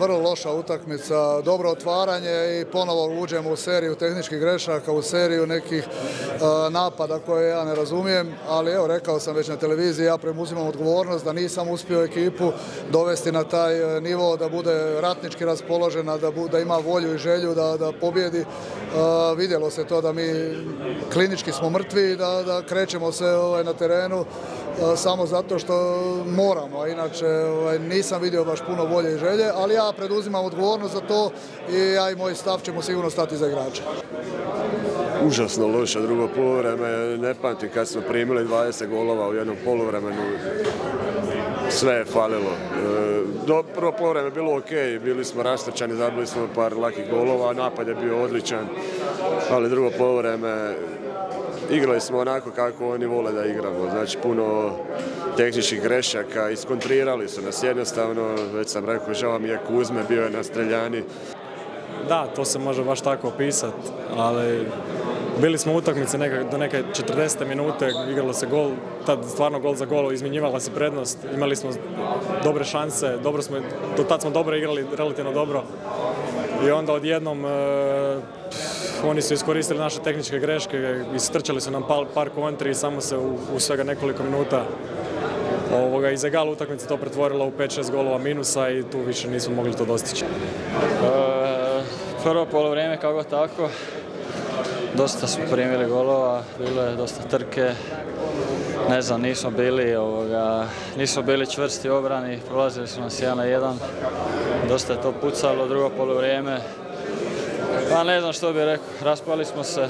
Vrlo loša utakmica, dobro otvaranje i ponovo uđemo u seriju tehničkih grešaka, u seriju nekih napada koje ja ne razumijem, ali evo rekao sam već na televiziji, ja preuzimam odgovornost da nisam uspio ekipu dovesti na taj nivo da bude ratnički raspoložena, da, da ima volju i želju da, da pobjedi. vidjelo se to da mi klinički smo mrtvi i da, da krećemo se ovaj, na terenu samo zato što moramo, a inače ovaj, nisam vidio baš puno volje i želje, ali ja preduzimam odgovornost za to i ja i moj stav ćemo sigurno stati za igrače. Užasno loše drugo polovreme, ne pamtim kad smo primili 20 golova u jednom polovremenu, sve je falilo. Do, prvo polovreme je bilo ok, bili smo rastrčani, zabili smo par lakih golova, napad je bio odličan, ali drugo polovreme igrali smo onako kako oni vole da igramo. Znači puno tehničkih grešaka, iskontrirali su nas jednostavno, već sam rekao, žao mi je Kuzme, bio je na streljani. Da, to se može baš tako opisati, ali bili smo u utakmici do neke 40. minute, igralo se gol, tad stvarno gol za gol, izmjenjivala se prednost, imali smo dobre šanse, dobro smo, do tad smo dobro igrali, relativno dobro. I onda odjednom e, oni su iskoristili naše tehničke greške, istrčali su nam par, kontri i samo se u, svega nekoliko minuta ovoga, iz egal utakmice to pretvorilo u 5-6 golova minusa i tu više nismo mogli to dostići. E, prvo polovreme kako tako, dosta smo primili golova, bilo je dosta trke, ne znam, nismo bili, ovoga, nismo bili čvrsti obrani, prolazili smo nas jedan na jedan, dosta je to pucalo, drugo polovreme, pa ne znam što bih rekao, raspali smo se,